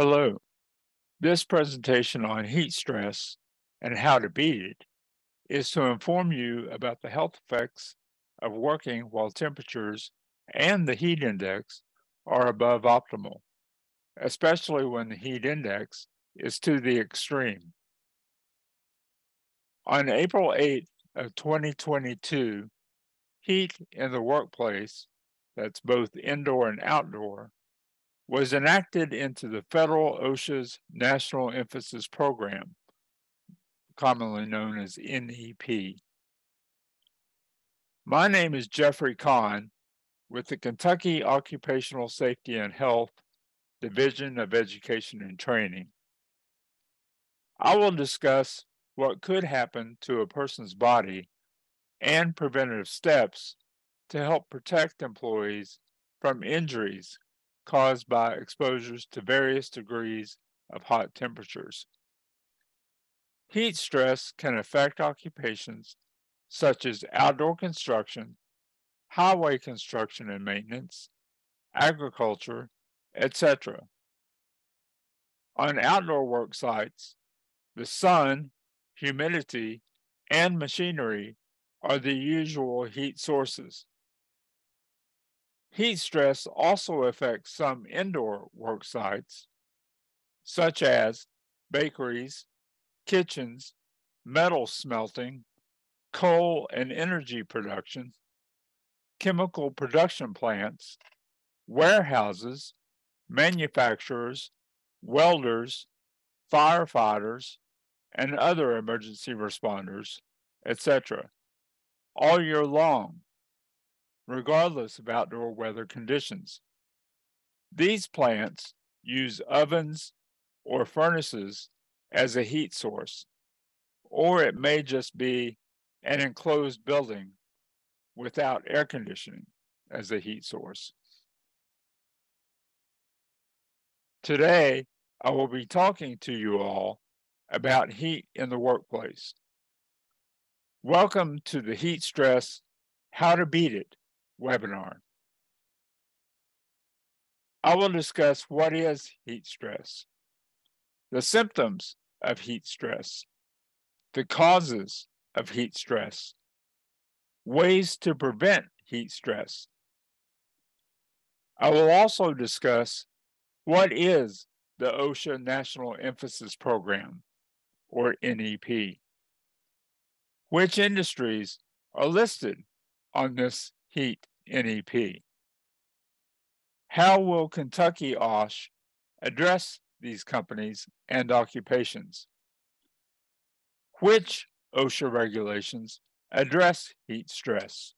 Hello. This presentation on heat stress and how to beat it is to inform you about the health effects of working while temperatures and the heat index are above optimal, especially when the heat index is to the extreme. On April 8th of 2022, heat in the workplace, that's both indoor and outdoor, was enacted into the federal OSHA's National Emphasis Program, commonly known as NEP. My name is Jeffrey Kahn with the Kentucky Occupational Safety and Health Division of Education and Training. I will discuss what could happen to a person's body and preventative steps to help protect employees from injuries caused by exposures to various degrees of hot temperatures. Heat stress can affect occupations such as outdoor construction, highway construction and maintenance, agriculture, etc. On outdoor work sites, the sun, humidity, and machinery are the usual heat sources. Heat stress also affects some indoor work sites, such as bakeries, kitchens, metal smelting, coal and energy production, chemical production plants, warehouses, manufacturers, welders, firefighters, and other emergency responders, etc., all year long regardless of outdoor weather conditions. These plants use ovens or furnaces as a heat source, or it may just be an enclosed building without air conditioning as a heat source. Today, I will be talking to you all about heat in the workplace. Welcome to the Heat Stress How to Beat It webinar. I will discuss what is heat stress, the symptoms of heat stress, the causes of heat stress, ways to prevent heat stress. I will also discuss what is the OSHA National Emphasis Program, or NEP, which industries are listed on this heat NEP. How will Kentucky OSH address these companies and occupations? Which OSHA regulations address heat stress?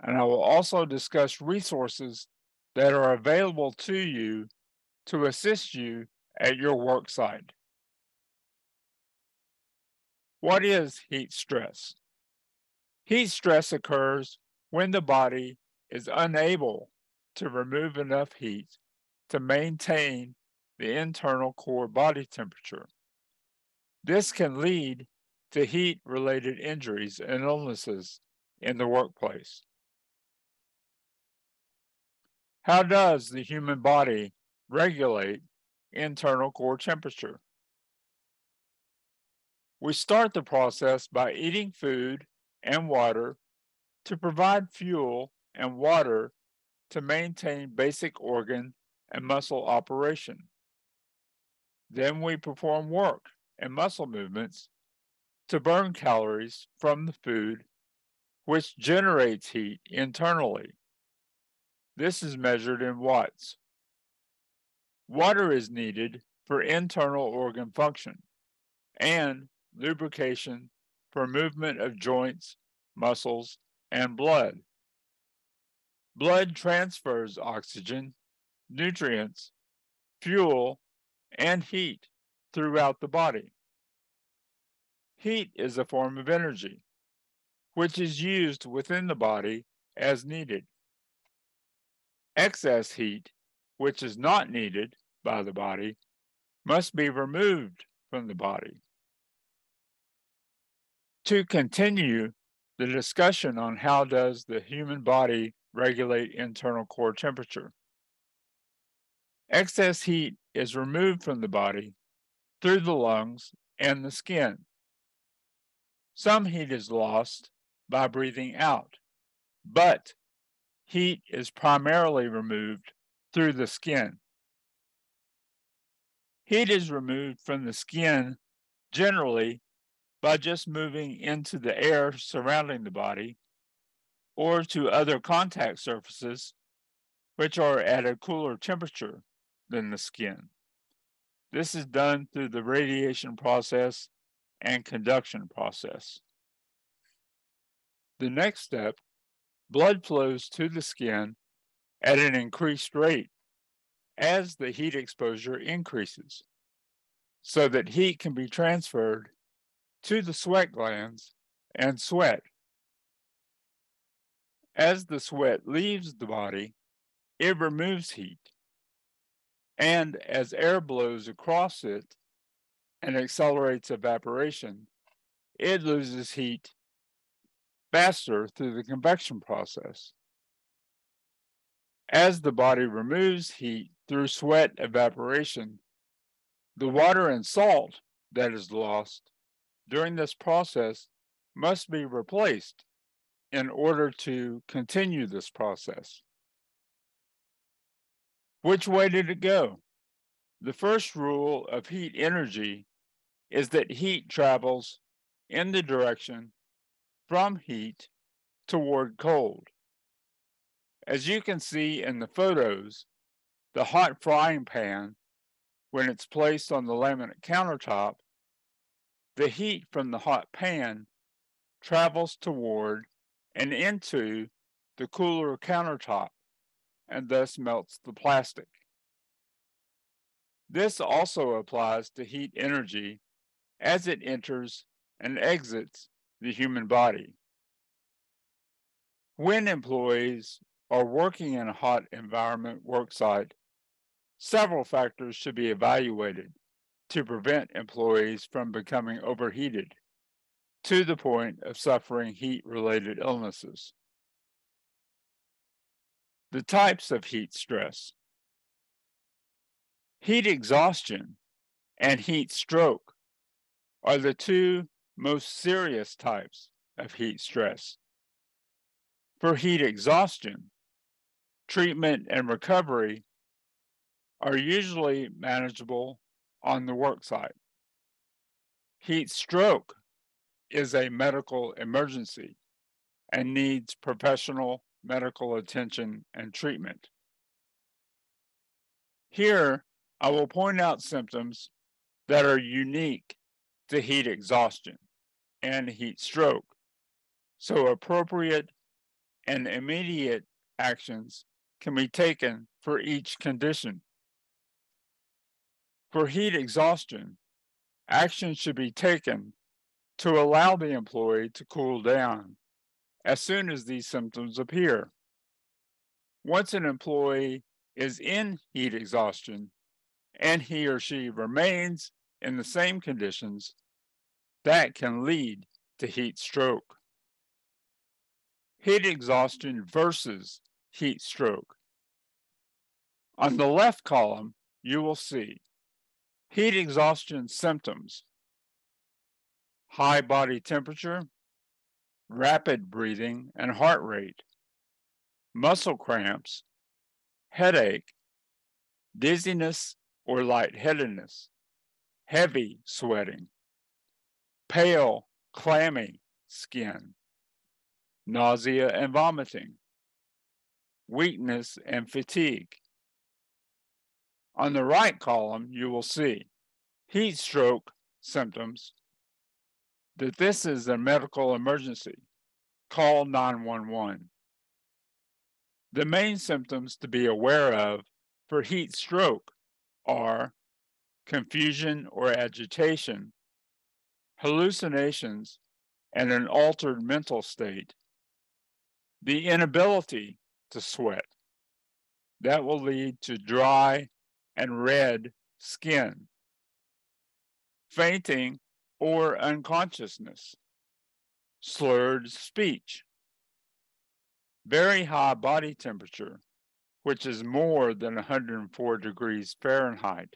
And I will also discuss resources that are available to you to assist you at your work site. What is heat stress? Heat stress occurs when the body is unable to remove enough heat to maintain the internal core body temperature. This can lead to heat related injuries and illnesses in the workplace. How does the human body regulate internal core temperature? We start the process by eating food and water to provide fuel and water to maintain basic organ and muscle operation. Then we perform work and muscle movements to burn calories from the food, which generates heat internally. This is measured in watts. Water is needed for internal organ function and lubrication for movement of joints, muscles, and blood. Blood transfers oxygen, nutrients, fuel, and heat throughout the body. Heat is a form of energy, which is used within the body as needed. Excess heat, which is not needed by the body, must be removed from the body. To continue the discussion on how does the human body regulate internal core temperature. Excess heat is removed from the body through the lungs and the skin. Some heat is lost by breathing out, but heat is primarily removed through the skin. Heat is removed from the skin generally by just moving into the air surrounding the body or to other contact surfaces which are at a cooler temperature than the skin. This is done through the radiation process and conduction process. The next step, blood flows to the skin at an increased rate as the heat exposure increases so that heat can be transferred to the sweat glands and sweat. As the sweat leaves the body, it removes heat. And as air blows across it and accelerates evaporation, it loses heat faster through the convection process. As the body removes heat through sweat evaporation, the water and salt that is lost during this process must be replaced in order to continue this process. Which way did it go? The first rule of heat energy is that heat travels in the direction from heat toward cold. As you can see in the photos, the hot frying pan, when it's placed on the laminate countertop, the heat from the hot pan travels toward and into the cooler countertop and thus melts the plastic. This also applies to heat energy as it enters and exits the human body. When employees are working in a hot environment worksite, several factors should be evaluated to prevent employees from becoming overheated to the point of suffering heat related illnesses. The types of heat stress heat exhaustion and heat stroke are the two most serious types of heat stress. For heat exhaustion, treatment and recovery are usually manageable on the work site. Heat stroke is a medical emergency and needs professional medical attention and treatment. Here, I will point out symptoms that are unique to heat exhaustion and heat stroke, so appropriate and immediate actions can be taken for each condition. For heat exhaustion, action should be taken to allow the employee to cool down as soon as these symptoms appear. Once an employee is in heat exhaustion and he or she remains in the same conditions, that can lead to heat stroke. Heat exhaustion versus heat stroke. On the left column, you will see heat exhaustion symptoms, high body temperature, rapid breathing and heart rate, muscle cramps, headache, dizziness or lightheadedness, heavy sweating, pale, clammy skin, nausea and vomiting, weakness and fatigue, on the right column, you will see heat stroke symptoms, that this is a medical emergency. Call 911. The main symptoms to be aware of for heat stroke are confusion or agitation, hallucinations, and an altered mental state, the inability to sweat. That will lead to dry and red skin, fainting or unconsciousness, slurred speech, very high body temperature, which is more than 104 degrees Fahrenheit.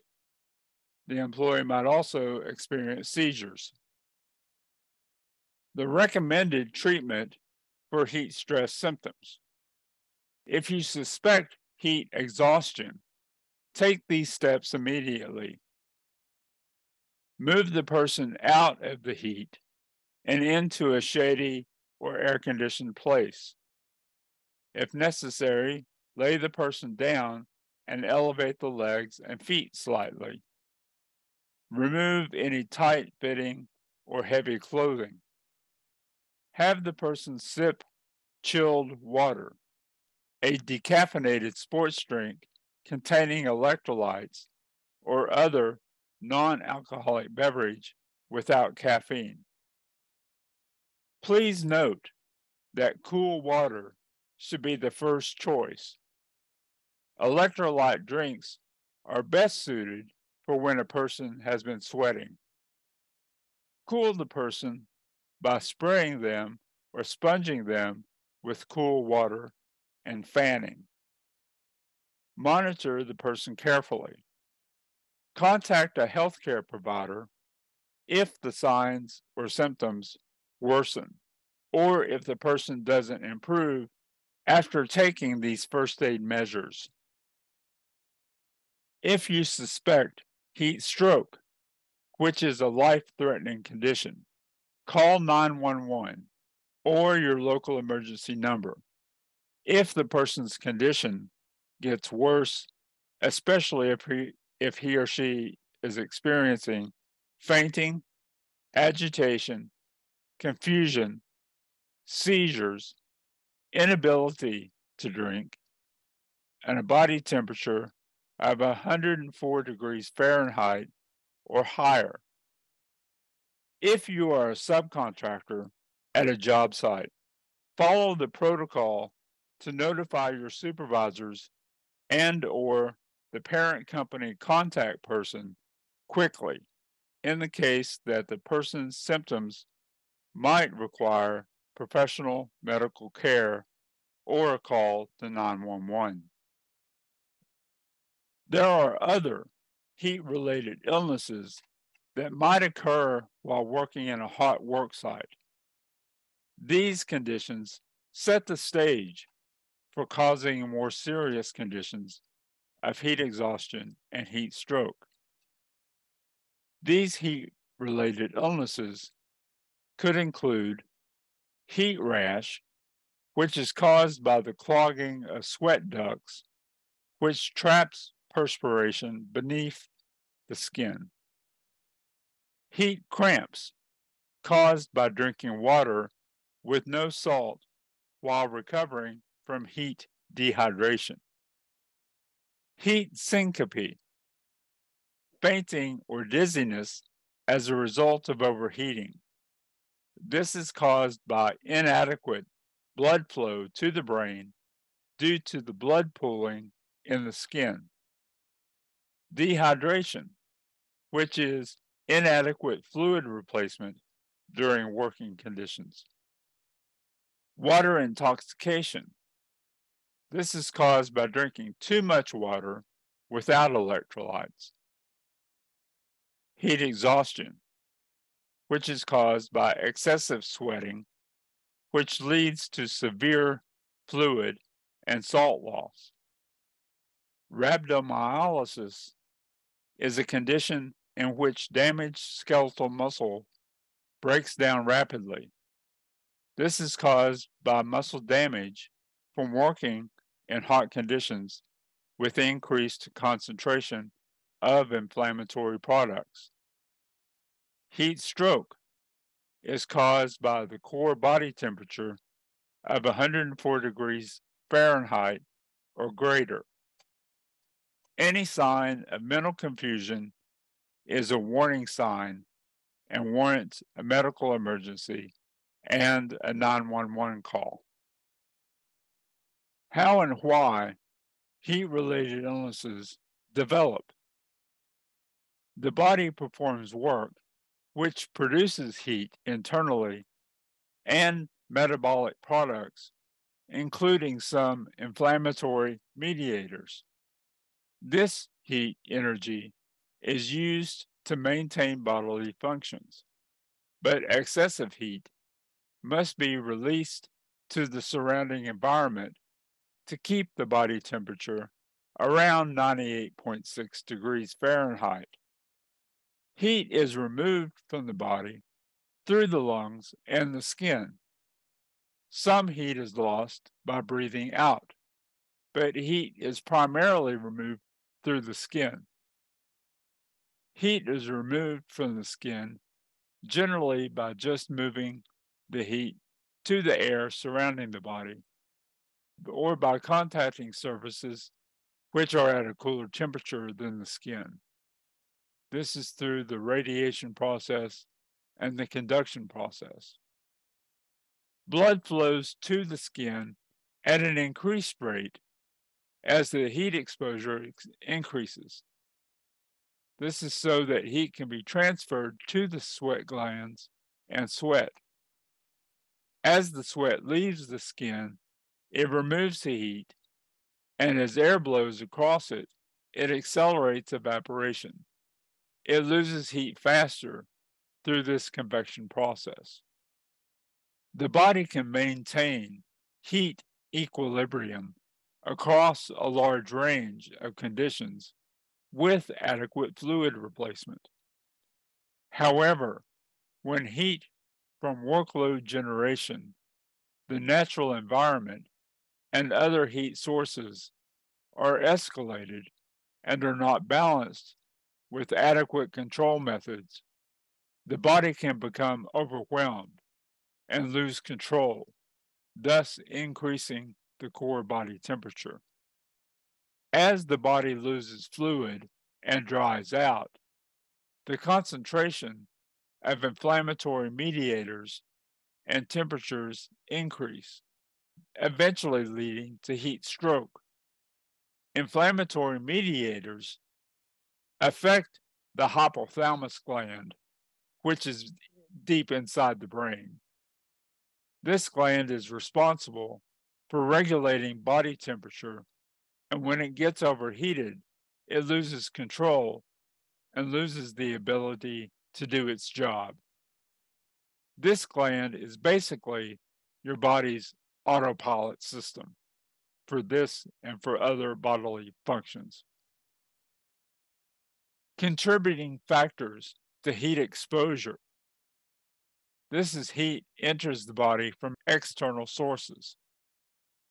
The employee might also experience seizures. The recommended treatment for heat stress symptoms. If you suspect heat exhaustion, take these steps immediately. Move the person out of the heat and into a shady or air conditioned place. If necessary, lay the person down and elevate the legs and feet slightly. Remove any tight fitting or heavy clothing. Have the person sip chilled water, a decaffeinated sports drink containing electrolytes or other non alcoholic beverage without caffeine. Please note that cool water should be the first choice. Electrolyte drinks are best suited for when a person has been sweating. Cool the person by spraying them or sponging them with cool water and fanning. Monitor the person carefully. Contact a healthcare provider if the signs or symptoms worsen, or if the person doesn't improve after taking these first aid measures. If you suspect heat stroke, which is a life threatening condition, call 911 or your local emergency number. If the person's condition gets worse, especially if he, if he or she is experiencing fainting, agitation, confusion, seizures, inability to drink, and a body temperature of 104 degrees Fahrenheit or higher. If you are a subcontractor at a job site, follow the protocol to notify your supervisors and or the parent company contact person quickly in the case that the person's symptoms might require professional medical care or a call to 911. There are other heat related illnesses that might occur while working in a hot work site. These conditions set the stage for causing more serious conditions of heat exhaustion and heat stroke. These heat related illnesses could include heat rash, which is caused by the clogging of sweat ducts, which traps perspiration beneath the skin. Heat cramps caused by drinking water with no salt while recovering from heat dehydration. Heat syncope, fainting or dizziness as a result of overheating. This is caused by inadequate blood flow to the brain due to the blood pooling in the skin. Dehydration, which is inadequate fluid replacement during working conditions. Water intoxication. This is caused by drinking too much water without electrolytes. Heat exhaustion, which is caused by excessive sweating, which leads to severe fluid and salt loss. Rhabdomyolysis is a condition in which damaged skeletal muscle breaks down rapidly. This is caused by muscle damage from working in hot conditions with increased concentration of inflammatory products. Heat stroke is caused by the core body temperature of 104 degrees Fahrenheit or greater. Any sign of mental confusion is a warning sign and warrants a medical emergency and a 911 call. How and why heat related illnesses develop. The body performs work which produces heat internally and metabolic products including some inflammatory mediators. This heat energy is used to maintain bodily functions, but excessive heat must be released to the surrounding environment to keep the body temperature around 98.6 degrees Fahrenheit. Heat is removed from the body through the lungs and the skin. Some heat is lost by breathing out, but heat is primarily removed through the skin. Heat is removed from the skin generally by just moving the heat to the air surrounding the body or by contacting surfaces which are at a cooler temperature than the skin. This is through the radiation process and the conduction process. Blood flows to the skin at an increased rate as the heat exposure increases. This is so that heat can be transferred to the sweat glands and sweat. As the sweat leaves the skin, it removes the heat, and as air blows across it, it accelerates evaporation. It loses heat faster through this convection process. The body can maintain heat equilibrium across a large range of conditions with adequate fluid replacement. However, when heat from workload generation, the natural environment, and other heat sources are escalated and are not balanced with adequate control methods, the body can become overwhelmed and lose control, thus increasing the core body temperature. As the body loses fluid and dries out, the concentration of inflammatory mediators and temperatures increase eventually leading to heat stroke. Inflammatory mediators affect the hypothalamus gland, which is deep inside the brain. This gland is responsible for regulating body temperature, and when it gets overheated, it loses control and loses the ability to do its job. This gland is basically your body's autopilot system for this and for other bodily functions. Contributing factors to heat exposure. This is heat enters the body from external sources.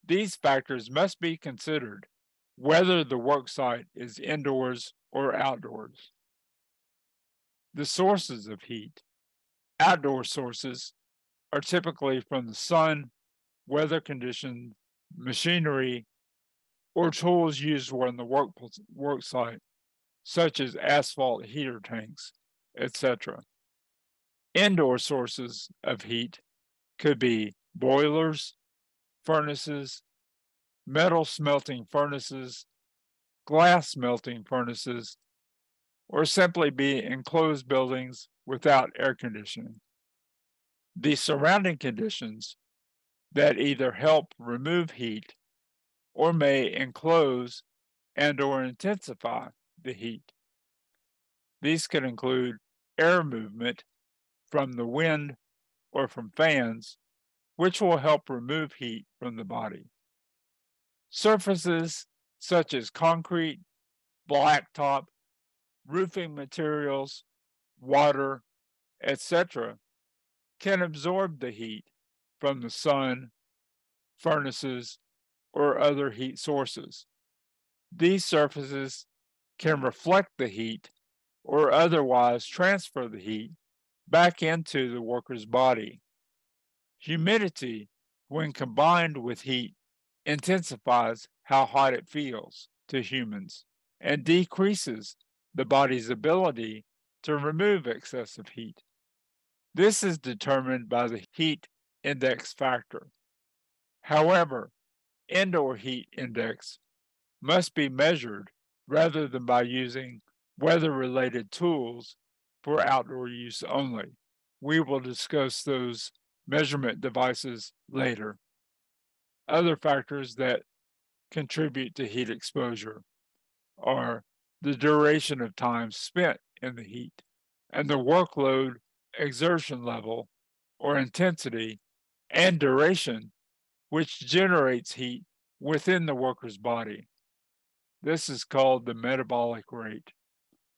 These factors must be considered whether the worksite is indoors or outdoors. The sources of heat. Outdoor sources are typically from the sun weather conditions, machinery, or tools used on the work, work site, such as asphalt heater tanks, etc. Indoor sources of heat could be boilers, furnaces, metal smelting furnaces, glass melting furnaces, or simply be enclosed buildings without air conditioning. The surrounding conditions that either help remove heat or may enclose and or intensify the heat. These could include air movement from the wind or from fans, which will help remove heat from the body. Surfaces such as concrete, blacktop, roofing materials, water, etc., can absorb the heat from the sun, furnaces, or other heat sources. These surfaces can reflect the heat or otherwise transfer the heat back into the worker's body. Humidity, when combined with heat, intensifies how hot it feels to humans and decreases the body's ability to remove excessive heat. This is determined by the heat index factor. However, indoor heat index must be measured rather than by using weather related tools for outdoor use only. We will discuss those measurement devices later. Other factors that contribute to heat exposure are the duration of time spent in the heat and the workload exertion level or intensity and duration which generates heat within the worker's body. This is called the metabolic rate.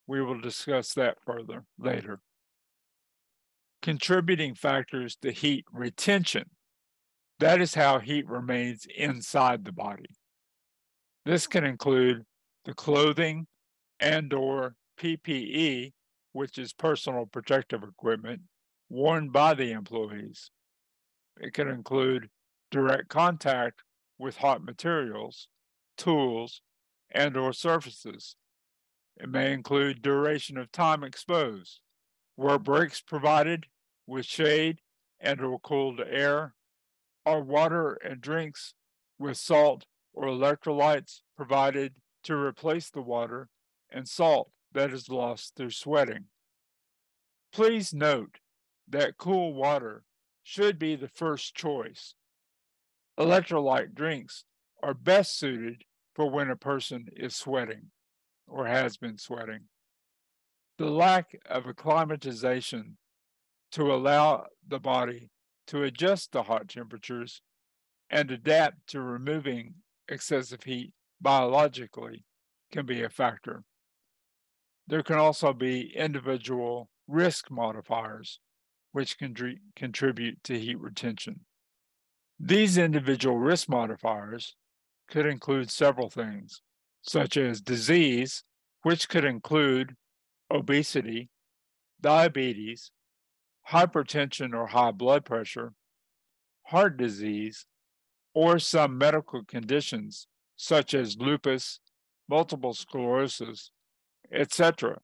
We will discuss that further later. Contributing factors to heat retention. That is how heat remains inside the body. This can include the clothing and or PPE, which is personal protective equipment, worn by the employees. It can include direct contact with hot materials, tools, and or surfaces. It may include duration of time exposed, were breaks provided with shade and or cooled air, or water and drinks with salt or electrolytes provided to replace the water and salt that is lost through sweating. Please note that cool water should be the first choice. Electrolyte drinks are best suited for when a person is sweating or has been sweating. The lack of acclimatization to allow the body to adjust to hot temperatures and adapt to removing excessive heat biologically can be a factor. There can also be individual risk modifiers which can contribute to heat retention. These individual risk modifiers could include several things, such as disease, which could include obesity, diabetes, hypertension or high blood pressure, heart disease, or some medical conditions such as lupus, multiple sclerosis, etc.,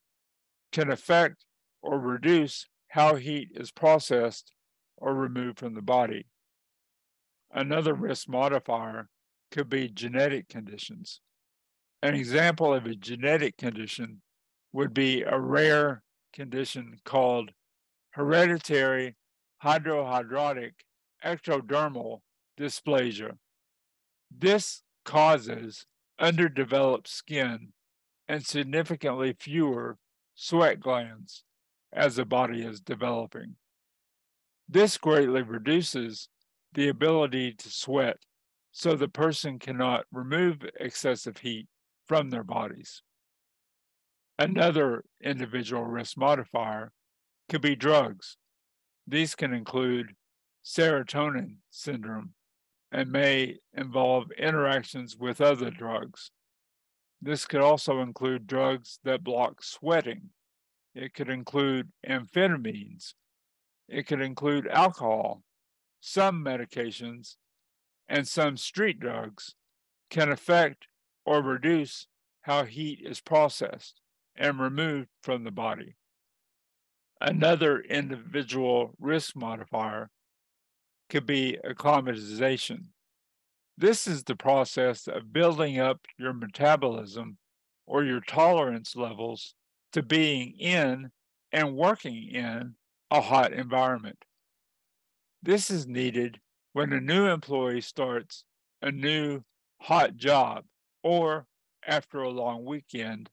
can affect or reduce how heat is processed or removed from the body. Another risk modifier could be genetic conditions. An example of a genetic condition would be a rare condition called hereditary hypohidrotic ectodermal dysplasia. This causes underdeveloped skin and significantly fewer sweat glands as the body is developing. This greatly reduces the ability to sweat so the person cannot remove excessive heat from their bodies. Another individual risk modifier could be drugs. These can include serotonin syndrome and may involve interactions with other drugs. This could also include drugs that block sweating. It could include amphetamines. It could include alcohol. Some medications and some street drugs can affect or reduce how heat is processed and removed from the body. Another individual risk modifier could be acclimatization. This is the process of building up your metabolism or your tolerance levels to being in and working in a hot environment. This is needed when a new employee starts a new hot job or after a long weekend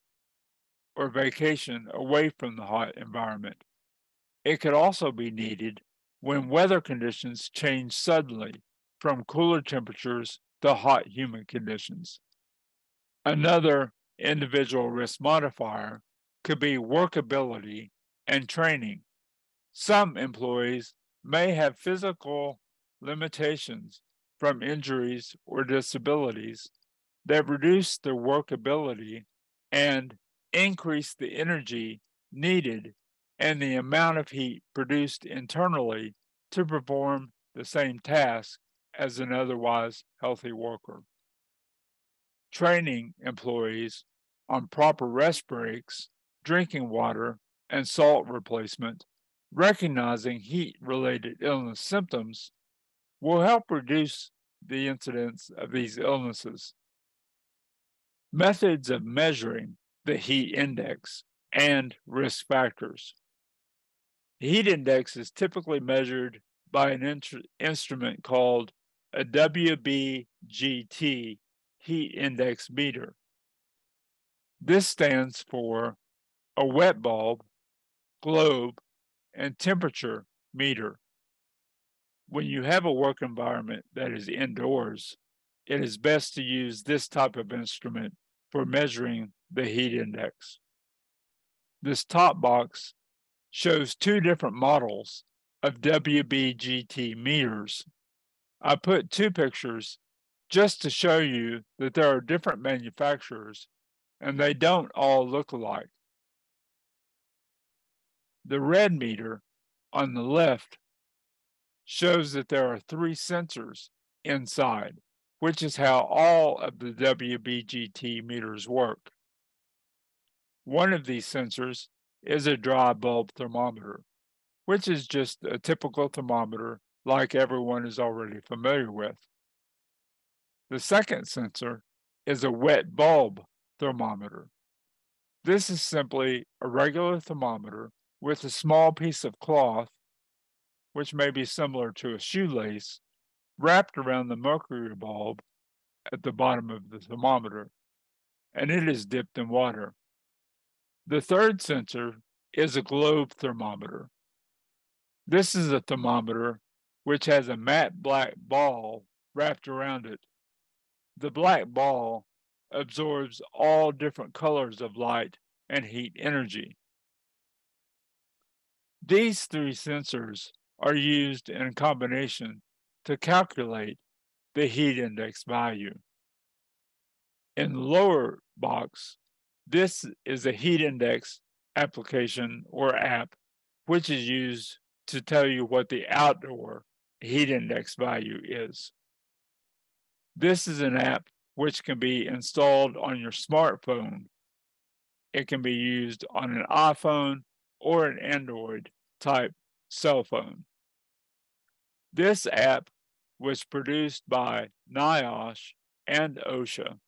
or vacation away from the hot environment. It could also be needed when weather conditions change suddenly from cooler temperatures to hot humid conditions. Another individual risk modifier could be workability and training. Some employees may have physical limitations from injuries or disabilities that reduce their workability and increase the energy needed and the amount of heat produced internally to perform the same task as an otherwise healthy worker. Training employees on proper rest breaks, drinking water, and salt replacement, recognizing heat related illness symptoms, will help reduce the incidence of these illnesses. Methods of measuring the heat index and risk factors. The heat index is typically measured by an in- instrument called a WBGT heat index meter. This stands for a wet bulb, globe, and temperature meter. When you have a work environment that is indoors, it is best to use this type of instrument for measuring the heat index. This top box shows two different models of WBGT meters. I put two pictures just to show you that there are different manufacturers and they don't all look alike. The red meter on the left shows that there are three sensors inside, which is how all of the WBGT meters work. One of these sensors is a dry bulb thermometer, which is just a typical thermometer like everyone is already familiar with. The second sensor is a wet bulb thermometer. This is simply a regular thermometer with a small piece of cloth, which may be similar to a shoelace, wrapped around the mercury bulb at the bottom of the thermometer, and it is dipped in water. The third sensor is a globe thermometer. This is a thermometer which has a matte black ball wrapped around it. The black ball absorbs all different colors of light and heat energy. These three sensors are used in combination to calculate the heat index value. In the lower box, this is a heat index application or app, which is used to tell you what the outdoor heat index value is. This is an app which can be installed on your smartphone. It can be used on an iPhone or an Android type cell phone. This app was produced by NIOSH and OSHA.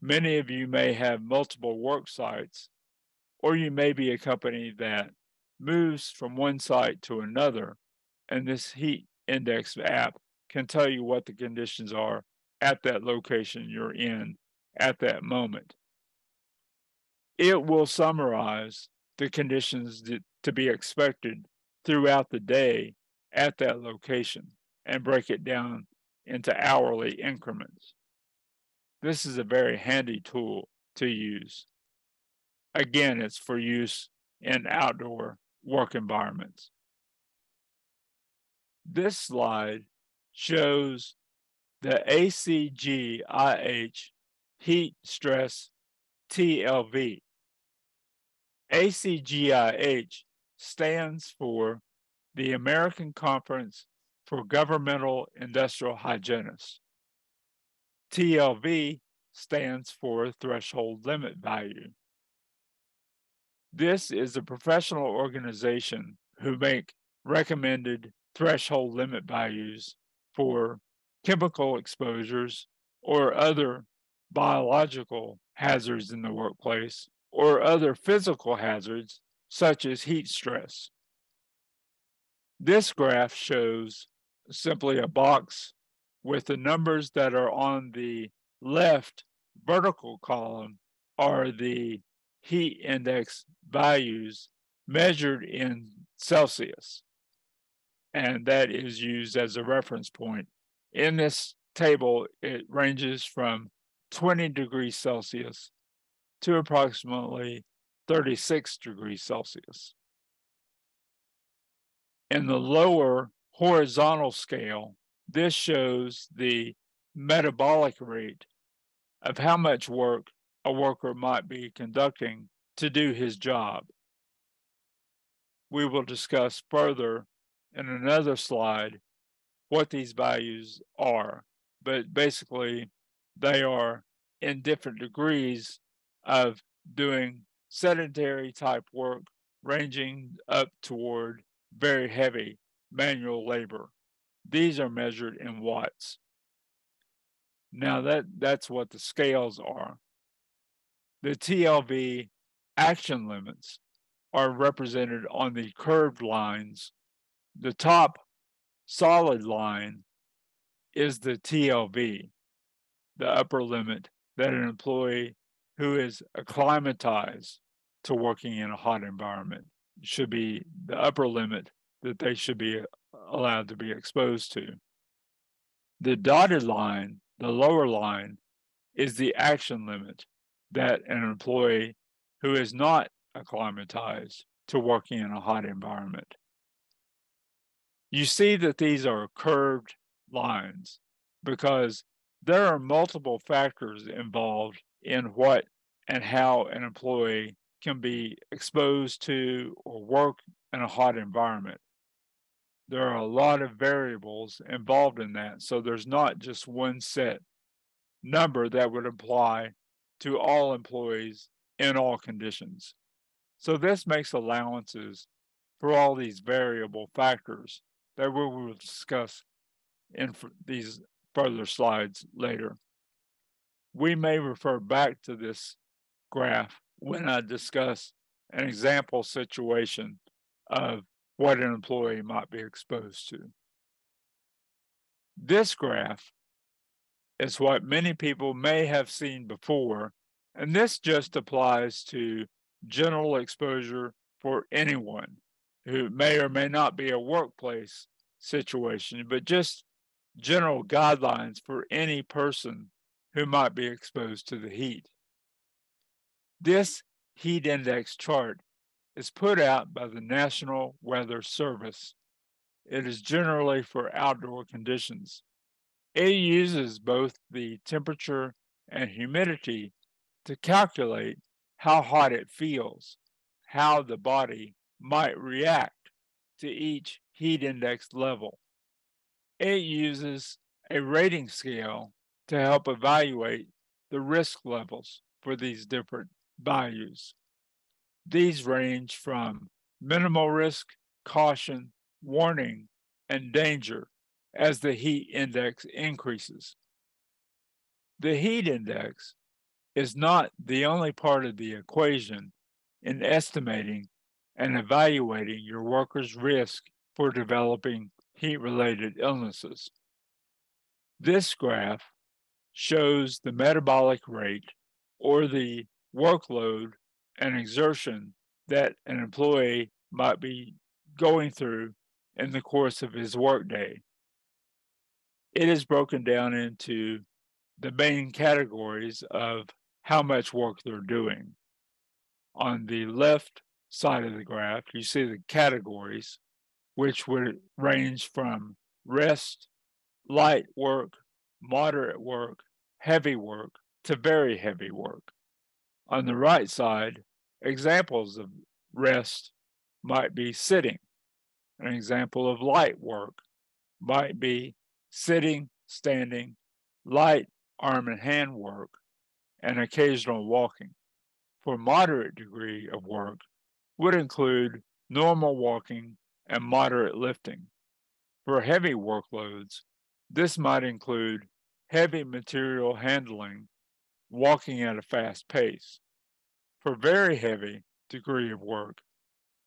Many of you may have multiple work sites, or you may be a company that moves from one site to another, and this heat index app can tell you what the conditions are at that location you're in at that moment. It will summarize the conditions to be expected throughout the day at that location and break it down into hourly increments. This is a very handy tool to use. Again, it's for use in outdoor work environments. This slide shows the ACGIH heat stress TLV. ACGIH stands for the American Conference for Governmental Industrial Hygienists. TLV stands for Threshold Limit Value. This is a professional organization who make recommended threshold limit values for chemical exposures or other biological hazards in the workplace or other physical hazards such as heat stress. This graph shows simply a box with the numbers that are on the left vertical column are the heat index values measured in Celsius. And that is used as a reference point in this table, it ranges from 20 degrees Celsius to approximately 36 degrees Celsius. In the lower horizontal scale, this shows the metabolic rate of how much work a worker might be conducting to do his job. We will discuss further in another slide what these values are, but basically they are in different degrees of doing sedentary type work, ranging up toward very heavy manual labor. These are measured in watts. Now that that's what the scales are. The TLV action limits are represented on the curved lines. The top solid line is the TLV, the upper limit that an employee who is acclimatized to working in a hot environment should be the upper limit that they should be allowed to be exposed to. The dotted line, the lower line, is the action limit that an employee who is not acclimatized to working in a hot environment. You see that these are curved lines because there are multiple factors involved in what and how an employee can be exposed to or work in a hot environment. There are a lot of variables involved in that. So there's not just one set number that would apply to all employees in all conditions. So this makes allowances for all these variable factors that we will discuss in these further slides later. We may refer back to this graph when I discuss an example situation of what an employee might be exposed to. This graph is what many people may have seen before, and this just applies to general exposure for anyone who may or may not be a workplace situation, but just general guidelines for any person who might be exposed to the heat. This heat index chart is put out by the National Weather Service. It is generally for outdoor conditions. It uses both the temperature and humidity to calculate how hot it feels, how the body might react to each heat index level. It uses a rating scale to help evaluate the risk levels for these different values. These range from minimal risk, caution, warning, and danger as the heat index increases. The heat index is not the only part of the equation in estimating and evaluating your worker's risk for developing heat related illnesses. This graph shows the metabolic rate or the workload and exertion that an employee might be going through in the course of his workday. It is broken down into the main categories of how much work they're doing. On the left side of the graph, you see the categories, which would range from rest, light work, moderate work, heavy work, to very heavy work. On the right side, examples of rest might be sitting. An example of light work might be sitting, standing, light arm and hand work, and occasional walking. For moderate degree of work would include normal walking and moderate lifting. For heavy workloads, this might include heavy material handling, walking at a fast pace. For very heavy degree of work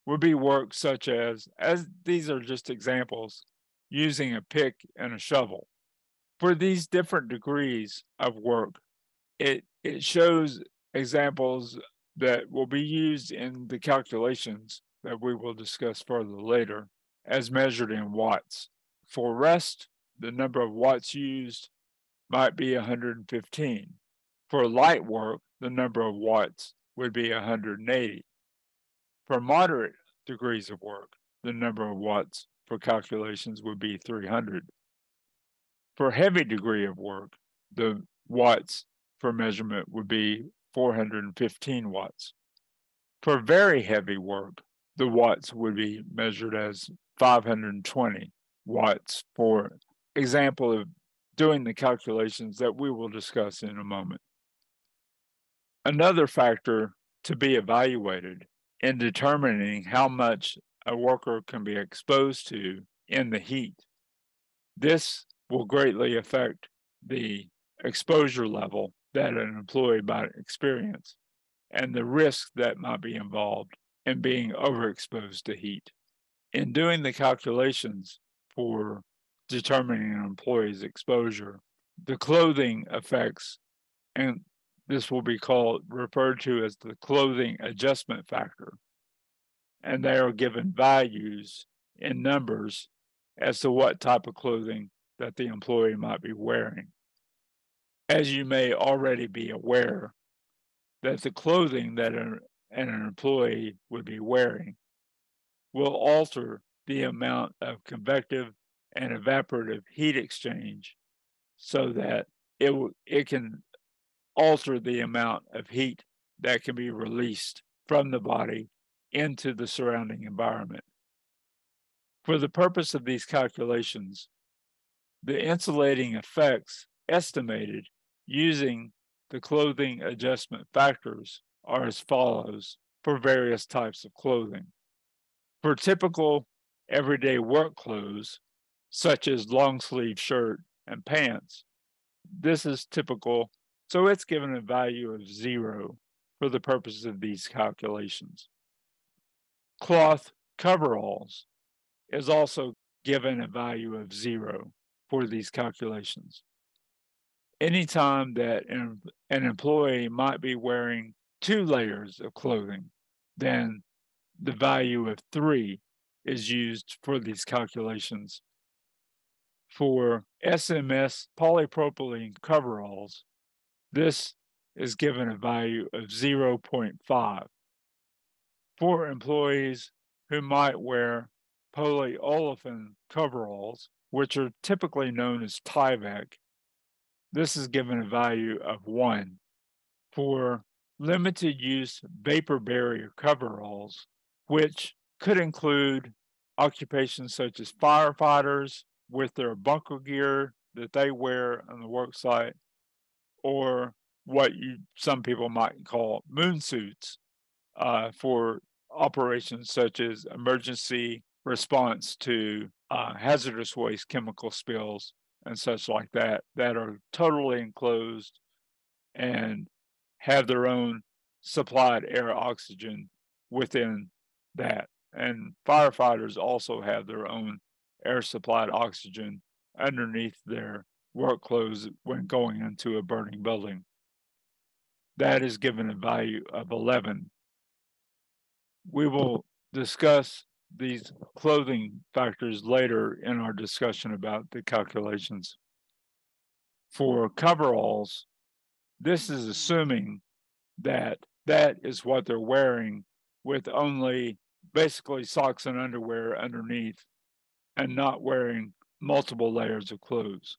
would be work such as, as these are just examples, using a pick and a shovel. For these different degrees of work, it it shows examples that will be used in the calculations that we will discuss further later as measured in watts. For rest, the number of watts used might be 115. For light work, the number of watts would be 180. For moderate degrees of work, the number of watts for calculations would be 300. For heavy degree of work, the watts for measurement would be 415 watts. For very heavy work, the watts would be measured as 520 watts for example of doing the calculations that we will discuss in a moment. Another factor to be evaluated in determining how much a worker can be exposed to in the heat. This will greatly affect the exposure level that an employee might experience and the risk that might be involved in being overexposed to heat. In doing the calculations for determining an employee's exposure. The clothing affects, and this will be called referred to as the clothing adjustment factor. And they are given values in numbers as to what type of clothing that the employee might be wearing. As you may already be aware, that the clothing that an, an employee would be wearing will alter the amount of convective and evaporative heat exchange so that it, it can alter the amount of heat that can be released from the body into the surrounding environment. For the purpose of these calculations, the insulating effects estimated using the clothing adjustment factors are as follows for various types of clothing. For typical everyday work clothes, such as long sleeve shirt and pants, this is typical, so it's given a value of zero for the purposes of these calculations. Cloth coveralls is also given a value of zero for these calculations. Anytime that an, an employee might be wearing two layers of clothing, then the value of three is used for these calculations. For SMS polypropylene coveralls, this is given a value of 0.5. For employees who might wear polyolefin coveralls, which are typically known as Tyvek, this is given a value of 1. For limited use vapor barrier coveralls, which could include occupations such as firefighters with their bunker gear that they wear on the work site, or what you some people might call moon suits uh, for operations such as emergency response to uh, hazardous waste chemical spills and such like that that are totally enclosed and have their own supplied air oxygen within that. And firefighters also have their own air supplied oxygen underneath their work clothes when going into a burning building. That is given a value of 11. We will discuss these clothing factors later in our discussion about the calculations. For coveralls, this is assuming that that is what they're wearing with only basically socks and underwear underneath and not wearing multiple layers of clothes.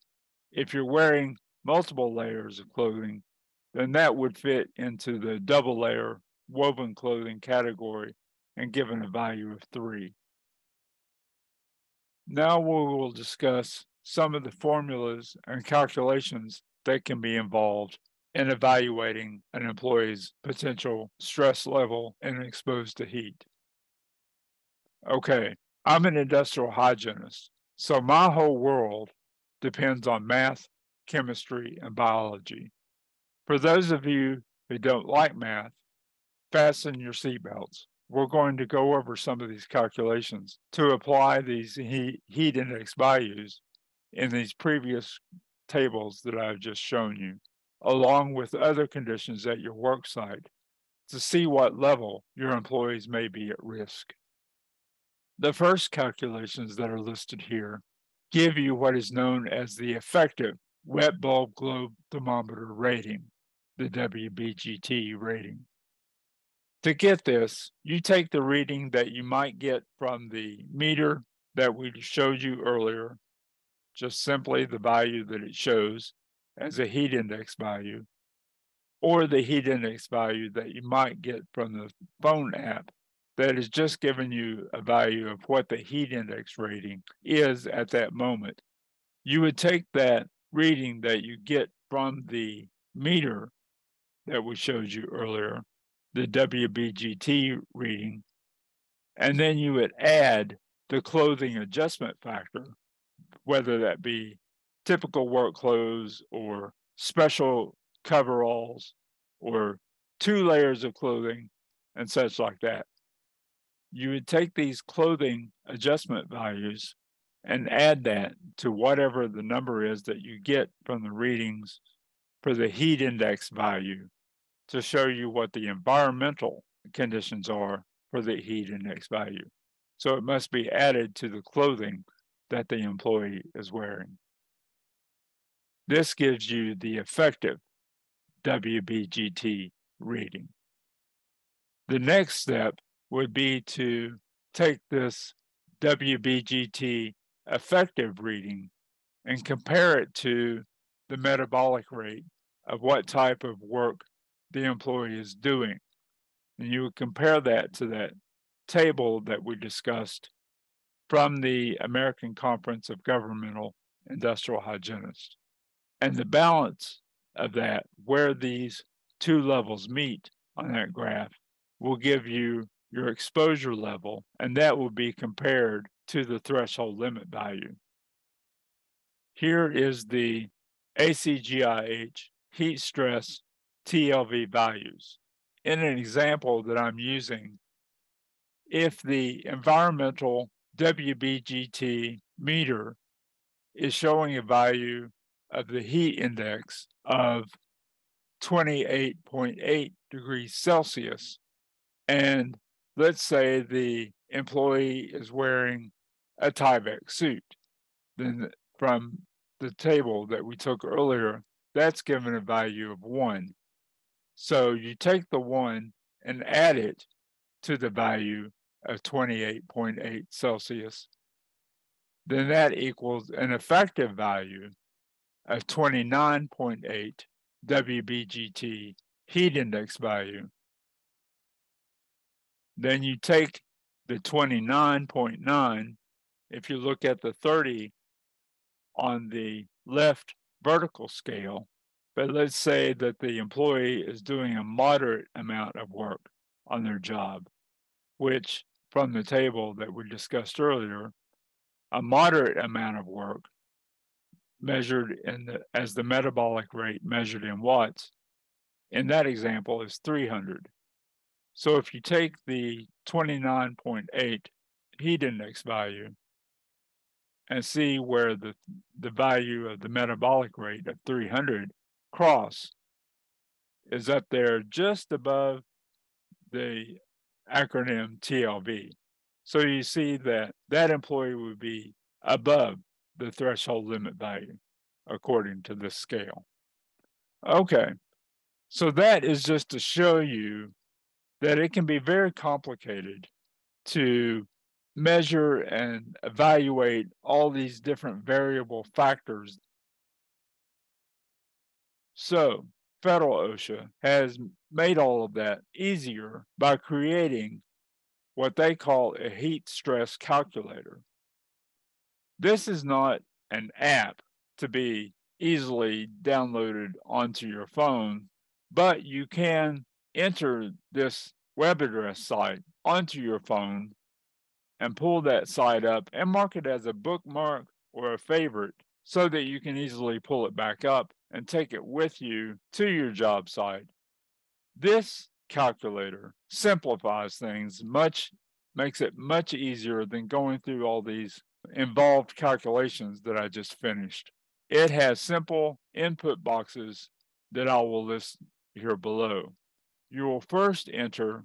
If you're wearing multiple layers of clothing, then that would fit into the double layer woven clothing category and given a value of three. Now we will discuss some of the formulas and calculations that can be involved in evaluating an employee's potential stress level and exposed to heat. Okay, I'm an industrial hygienist, so my whole world depends on math, chemistry, and biology. For those of you who don't like math, fasten your seatbelts. We're going to go over some of these calculations to apply these heat, index values in these previous tables that I've just shown you, along with other conditions at your work site to see what level your employees may be at risk. The first calculations that are listed here give you what is known as the effective wet bulb globe thermometer rating, the WBGT rating. To get this, you take the reading that you might get from the meter that we showed you earlier, just simply the value that it shows as a heat index value, or the heat index value that you might get from the phone app that is just given you a value of what the heat index rating is at that moment. You would take that reading that you get from the meter that we showed you earlier, the WBGT reading, and then you would add the clothing adjustment factor, whether that be typical work clothes or special coveralls or two layers of clothing and such like that you would take these clothing adjustment values and add that to whatever the number is that you get from the readings for the heat index value to show you what the environmental conditions are for the heat index value. So it must be added to the clothing that the employee is wearing. This gives you the effective WBGT reading. The next step would be to take this WBGT effective reading and compare it to the metabolic rate of what type of work the employee is doing. And you would compare that to that table that we discussed from the American Conference of Governmental Industrial Hygienists. And the balance of that, where these two levels meet on that graph, will give you your exposure level, and that will be compared to the threshold limit value. Here is the ACGIH heat stress TLV values. In an example that I'm using, if the environmental WBGT meter is showing a value of the heat index of 28.8 degrees Celsius, and let's say the employee is wearing a Tyvek suit, then from the table that we took earlier, that's given a value of one. So you take the one and add it to the value of 28.8 Celsius. Then that equals an effective value of 29.8 WBGT heat index value. Then you take the 29.9, if you look at the 30 on the left vertical scale, but let's say that the employee is doing a moderate amount of work on their job, which from the table that we discussed earlier, a moderate amount of work measured in the, as the metabolic rate measured in watts in that example is 300. So if you take the 29.8 heat index value and see where the, the value of the metabolic rate of 300 cross is up there just above the acronym TLV. So you see that that employee would be above the threshold limit value according to this scale. Okay, so that is just to show you that it can be very complicated to measure and evaluate all these different variable factors. So, federal OSHA has made all of that easier by creating what they call a heat stress calculator. This is not an app to be easily downloaded onto your phone, but you can enter this web address site onto your phone and pull that site up and mark it as a bookmark or a favorite so that you can easily pull it back up and take it with you to your job site. This calculator simplifies things much, makes it much easier than going through all these involved calculations that I just finished. It has simple input boxes that I will list here below you will first enter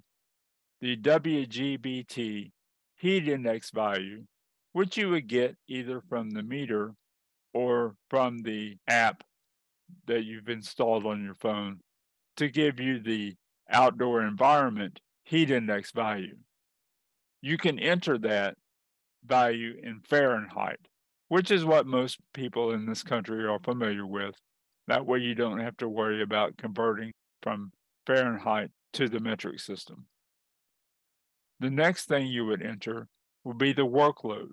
the WGBT heat index value, which you would get either from the meter or from the app that you've installed on your phone to give you the outdoor environment heat index value. You can enter that value in Fahrenheit, which is what most people in this country are familiar with. That way you don't have to worry about converting from Fahrenheit to the metric system. The next thing you would enter would be the workload.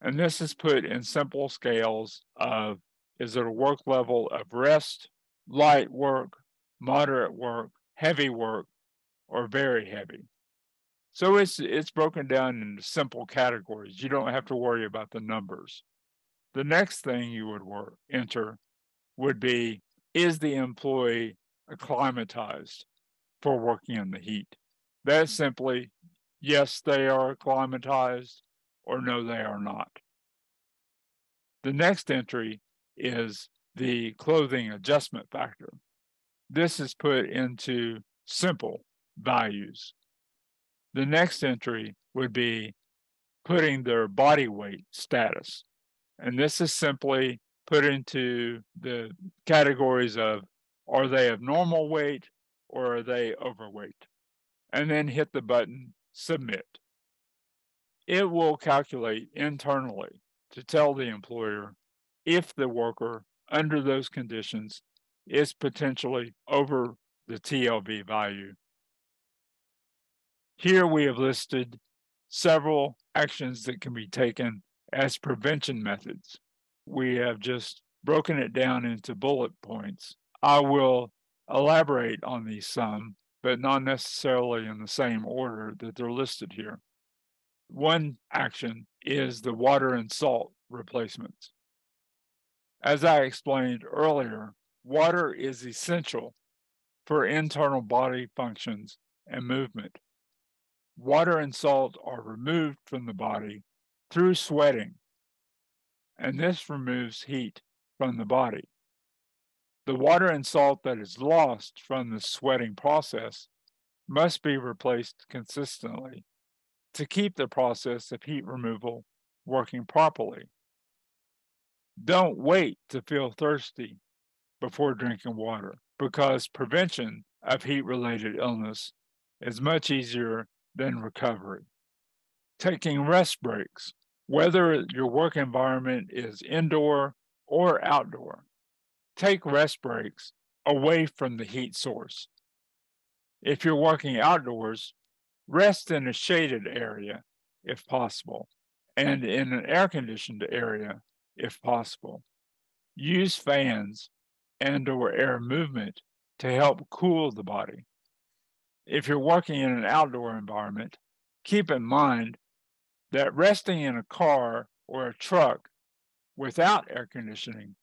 And this is put in simple scales of is it a work level of rest, light work, moderate work, heavy work, or very heavy. So it's it's broken down into simple categories. You don't have to worry about the numbers. The next thing you would work enter would be is the employee acclimatized for working in the heat. That's hmm. simply yes, they are acclimatized or no, they are not. The next entry is the clothing adjustment factor. This is put into simple values. The next entry would be putting their body weight status. And this is simply put into the categories of are they of normal weight or are they overweight? And then hit the button submit. It will calculate internally to tell the employer if the worker under those conditions is potentially over the TLV value. Here we have listed several actions that can be taken as prevention methods. We have just broken it down into bullet points. I will elaborate on these some, but not necessarily in the same order that they're listed here. One action is the water and salt replacements. As I explained earlier, water is essential for internal body functions and movement. Water and salt are removed from the body through sweating, and this removes heat from the body. The water and salt that is lost from the sweating process must be replaced consistently to keep the process of heat removal working properly. Don't wait to feel thirsty before drinking water because prevention of heat related illness is much easier than recovery. Taking rest breaks, whether your work environment is indoor or outdoor, take rest breaks away from the heat source. If you're working outdoors, rest in a shaded area if possible, and in an air conditioned area if possible. Use fans and or air movement to help cool the body. If you're working in an outdoor environment, keep in mind that resting in a car or a truck without air conditioning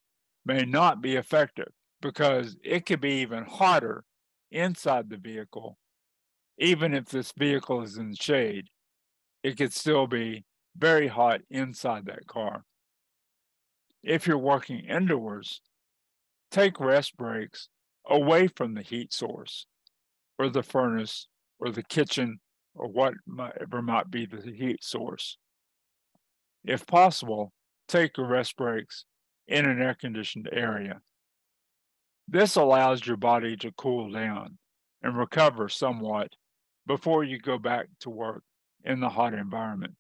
may not be effective because it could be even hotter inside the vehicle. Even if this vehicle is in shade, it could still be very hot inside that car. If you're working indoors, take rest breaks away from the heat source or the furnace or the kitchen or whatever might be the heat source. If possible, take your rest breaks in an air conditioned area. This allows your body to cool down and recover somewhat before you go back to work in the hot environment.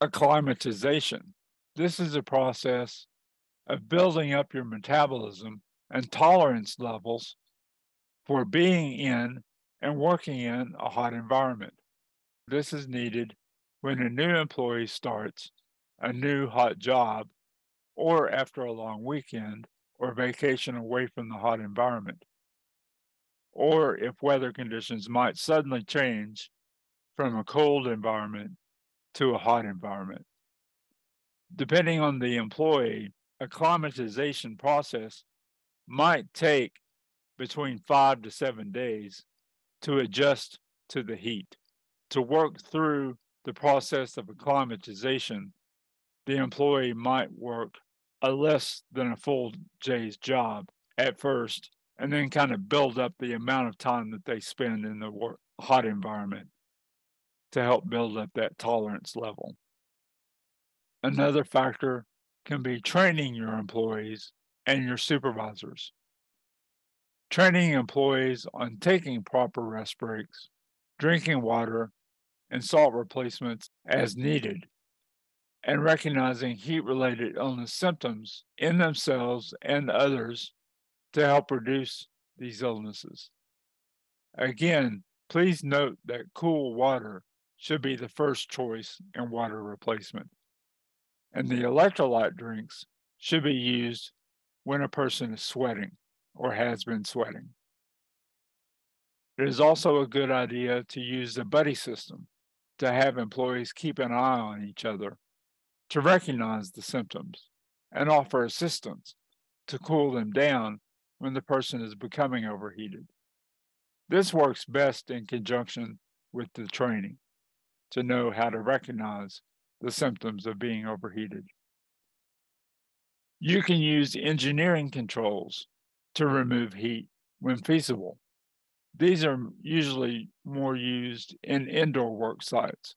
Acclimatization. This is a process of building up your metabolism and tolerance levels for being in and working in a hot environment. This is needed when a new employee starts a new hot job or after a long weekend or vacation away from the hot environment, or if weather conditions might suddenly change from a cold environment to a hot environment. Depending on the employee, acclimatization process might take between five to seven days to adjust to the heat. To work through the process of acclimatization, the employee might work a less than a full day's job at first and then kind of build up the amount of time that they spend in the work, hot environment to help build up that tolerance level. Another factor can be training your employees and your supervisors. Training employees on taking proper rest breaks, drinking water, and salt replacements as needed, and recognizing heat related illness symptoms in themselves and others to help reduce these illnesses. Again, please note that cool water should be the first choice in water replacement and the electrolyte drinks should be used when a person is sweating or has been sweating. It is also a good idea to use the buddy system to have employees keep an eye on each other to recognize the symptoms and offer assistance to cool them down when the person is becoming overheated. This works best in conjunction with the training to know how to recognize the symptoms of being overheated. You can use engineering controls to remove heat when feasible. These are usually more used in indoor work sites.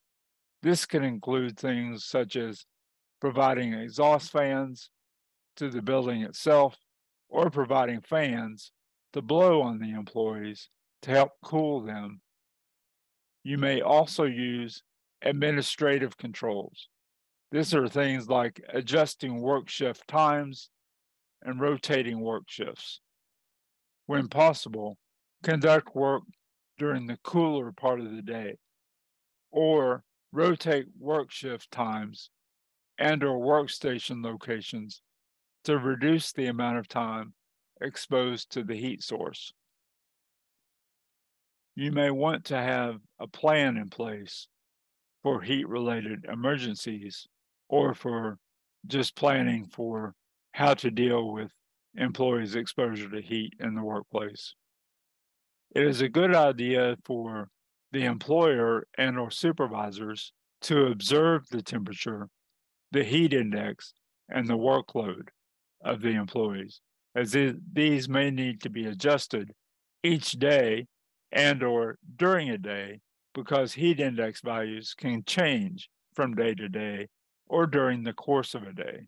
This can include things such as providing exhaust fans to the building itself or providing fans to blow on the employees to help cool them. You may also use administrative controls. These are things like adjusting work shift times and rotating work shifts. When possible, conduct work during the cooler part of the day or rotate work shift times and or workstation locations to reduce the amount of time exposed to the heat source. You may want to have a plan in place for heat related emergencies or for just planning for how to deal with employees' exposure to heat in the workplace. It is a good idea for the employer and or supervisors to observe the temperature, the heat index, and the workload of the employees, as these may need to be adjusted each day and or during a day because heat index values can change from day to day or during the course of a day,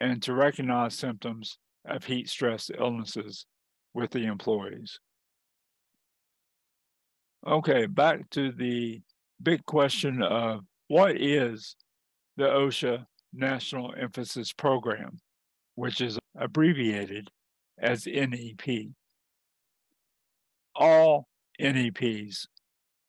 and to recognize symptoms of heat stress illnesses with the employees. Okay, back to the big question of what is the OSHA National Emphasis Program, which is abbreviated as NEP. All NEPs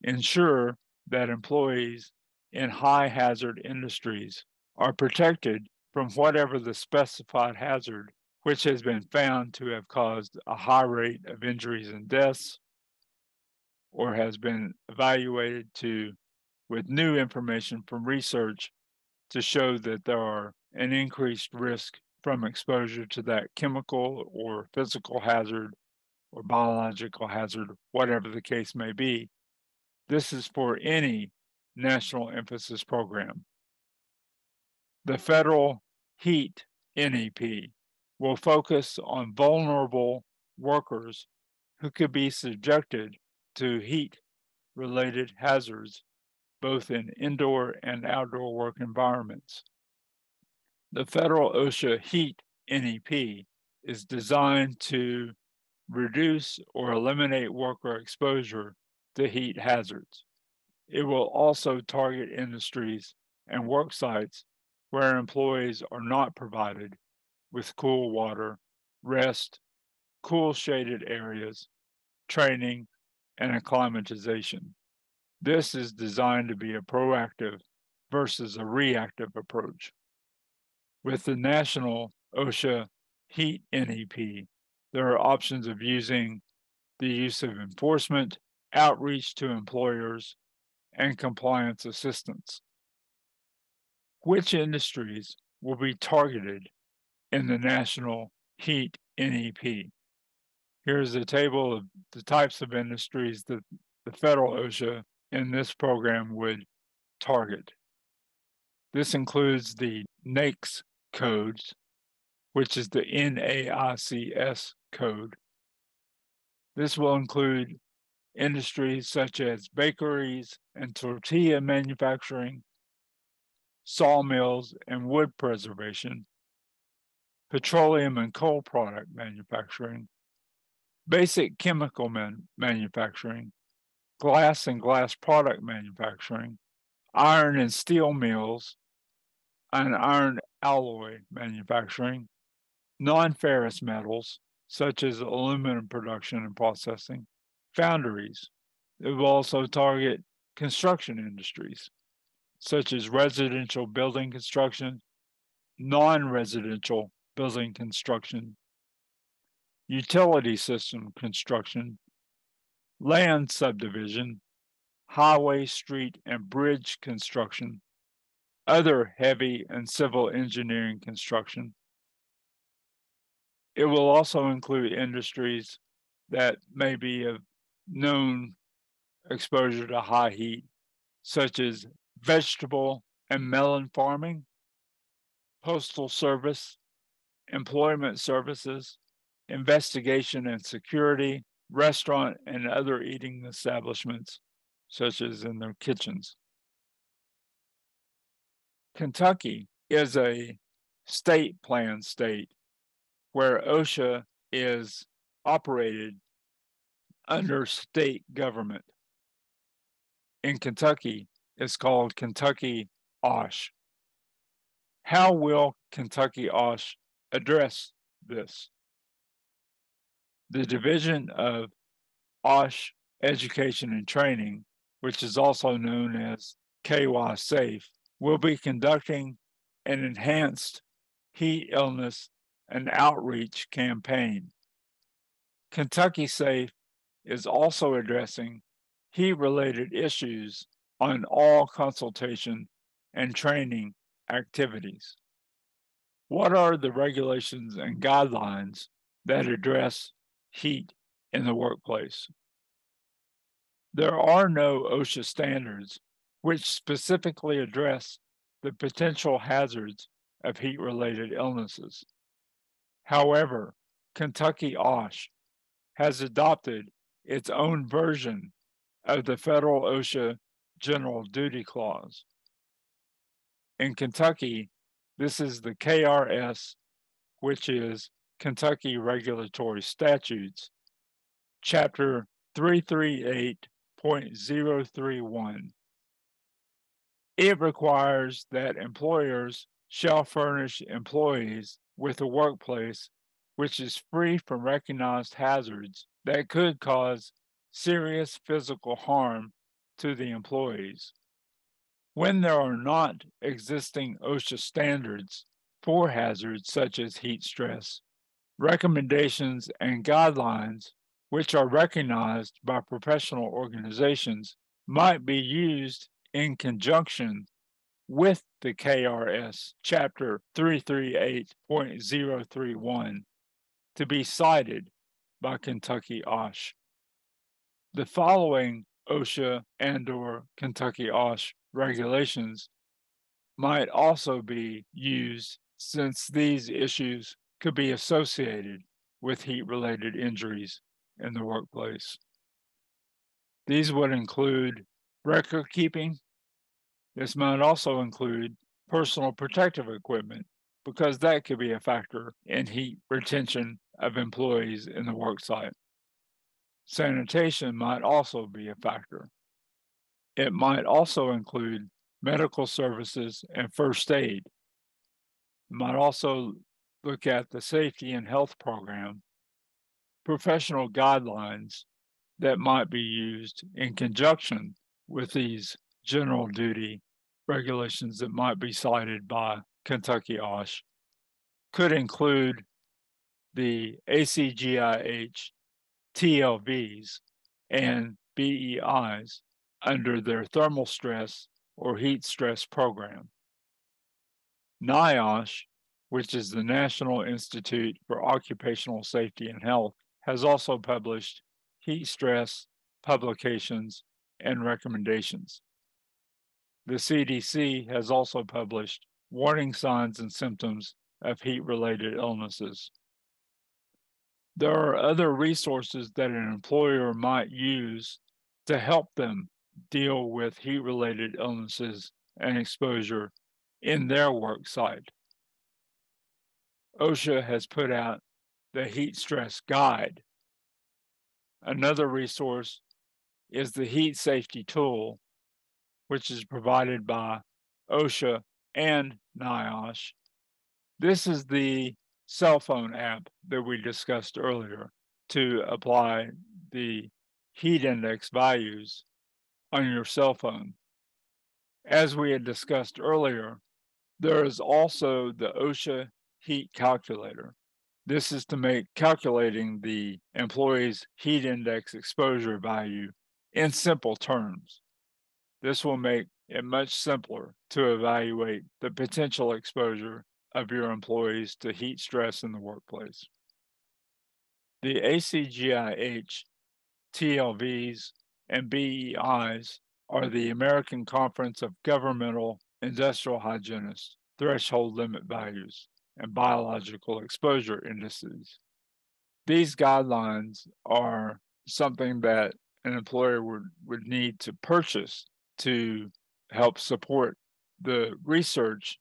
ensure that employees in high hazard industries are protected from whatever the specified hazard which has been found to have caused a high rate of injuries and deaths or has been evaluated to with new information from research to show that there are an increased risk from exposure to that chemical or physical hazard or biological hazard, whatever the case may be. This is for any national emphasis program. The federal HEAT NEP will focus on vulnerable workers who could be subjected to heat related hazards both in indoor and outdoor work environments. The federal OSHA HEAT NEP is designed to reduce or eliminate worker exposure to heat hazards. It will also target industries and work sites where employees are not provided with cool water, rest, cool shaded areas, training, and acclimatization. This is designed to be a proactive versus a reactive approach. With the national OSHA HEAT NEP, there are options of using the use of enforcement, outreach to employers, and compliance assistance. Which industries will be targeted in the national HEAT NEP? Here's a table of the types of industries that the federal OSHA in this program would target. This includes the NAICS codes, which is the NAICS code. This will include industries such as bakeries and tortilla manufacturing, sawmills and wood preservation, petroleum and coal product manufacturing, basic chemical man- manufacturing, glass and glass product manufacturing, iron and steel mills, and iron alloy manufacturing, non ferrous metals, such as aluminum production and processing, foundries. It will also target construction industries, such as residential building construction, non residential building construction, utility system construction, land subdivision, highway, street, and bridge construction, other heavy and civil engineering construction. It will also include industries that may be of known exposure to high heat, such as vegetable and melon farming, postal service, employment services, investigation and security, restaurant and other eating establishments, such as in their kitchens. Kentucky is a state plan state where OSHA is operated under state government. In Kentucky, it's called Kentucky OSH. How will Kentucky OSH address this? The Division of OSH Education and Training, which is also known as KY SAFE, will be conducting an enhanced heat illness and outreach campaign. Kentucky Safe is also addressing heat related issues on all consultation and training activities. What are the regulations and guidelines that address heat in the workplace? There are no OSHA standards which specifically address the potential hazards of heat related illnesses. However, Kentucky OSH has adopted its own version of the federal OSHA General Duty Clause. In Kentucky, this is the KRS, which is Kentucky Regulatory Statutes, Chapter 338.031. It requires that employers shall furnish employees with a workplace which is free from recognized hazards that could cause serious physical harm to the employees. When there are not existing OSHA standards for hazards such as heat stress, recommendations and guidelines, which are recognized by professional organizations, might be used in conjunction with the KRS Chapter 338.031 to be cited by Kentucky OSH. The following OSHA and or Kentucky OSH regulations might also be used since these issues could be associated with heat related injuries in the workplace. These would include record keeping. This might also include personal protective equipment because that could be a factor in heat retention of employees in the worksite. Sanitation might also be a factor. It might also include medical services and first aid. It might also look at the safety and health program, professional guidelines that might be used in conjunction with these general duty regulations that might be cited by Kentucky OSH could include the ACGIH TLVs and BEIs under their thermal stress or heat stress program. NIOSH, which is the National Institute for Occupational Safety and Health, has also published heat stress publications and recommendations. The CDC has also published warning signs and symptoms of heat related illnesses. There are other resources that an employer might use to help them deal with heat related illnesses and exposure in their work site. OSHA has put out the Heat Stress Guide. Another resource is the Heat Safety Tool, which is provided by OSHA and NIOSH. This is the cell phone app that we discussed earlier to apply the heat index values on your cell phone. As we had discussed earlier, there is also the OSHA heat calculator. This is to make calculating the employee's heat index exposure value in simple terms. This will make it much simpler to evaluate the potential exposure of your employees to heat stress in the workplace. The ACGIH, TLVs, and BEIs are the American Conference of Governmental industrial hygienists, threshold limit values, and biological exposure indices. These guidelines are something that an employer would, would need to purchase to help support the research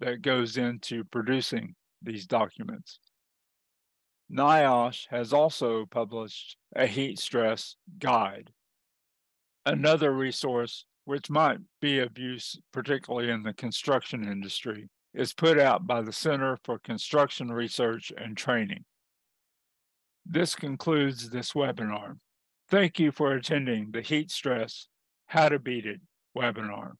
that goes into producing these documents. NIOSH has also published a heat stress guide. Another resource which might be of use, particularly in the construction industry, is put out by the Center for Construction Research and Training. This concludes this webinar. Thank you for attending the Heat Stress How to Beat It webinar.